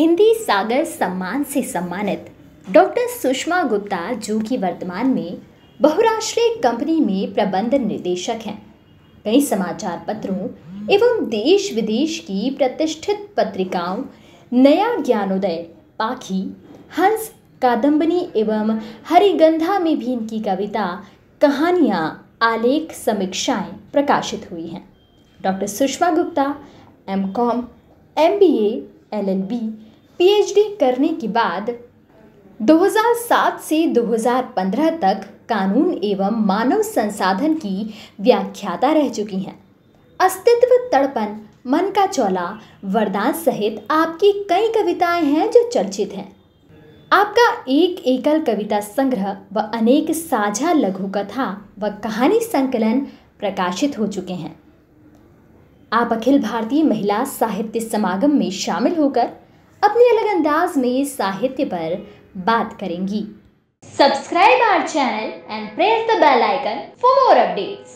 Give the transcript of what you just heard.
हिंदी सागर सम्मान से सम्मानित डॉक्टर सुषमा गुप्ता जो कि वर्तमान में बहुराष्ट्रीय कंपनी में प्रबंध निर्देशक हैं। कई समाचार पत्रों एवं देश विदेश की प्रतिष्ठित पत्रिकाओं, नया ज्ञानोदय, पाखी, हंस कादम्बनी एवं हरिगंधा में भी इनकी कविता, कहानियाँ, आलेख समीक्षाएँ प्रकाशित हुई हैं। Doctor Sushma Gupta M Com M B L L B P H D करने के बाद 2007 से 2015 तक कानून एवं मानव संसाधन की व्याख्याता रह चुकी हैं। अस्तित्व तड़पन, मन का चौला, वरदान सहित आपकी कई कविताएँ हैं जो चर्चित हैं। आपका एक एकल कविता संग्रह व अनेक साझा लघु कथा व कहानी संकलन प्रकाशित हो चुके हैं। आप अखिल भारतीय महिला साहित्य समागम में शामिल होकर अपने अलग अंदाज में साहित्य पर बात करेंगी। Subscribe our channel and press the bell icon for more updates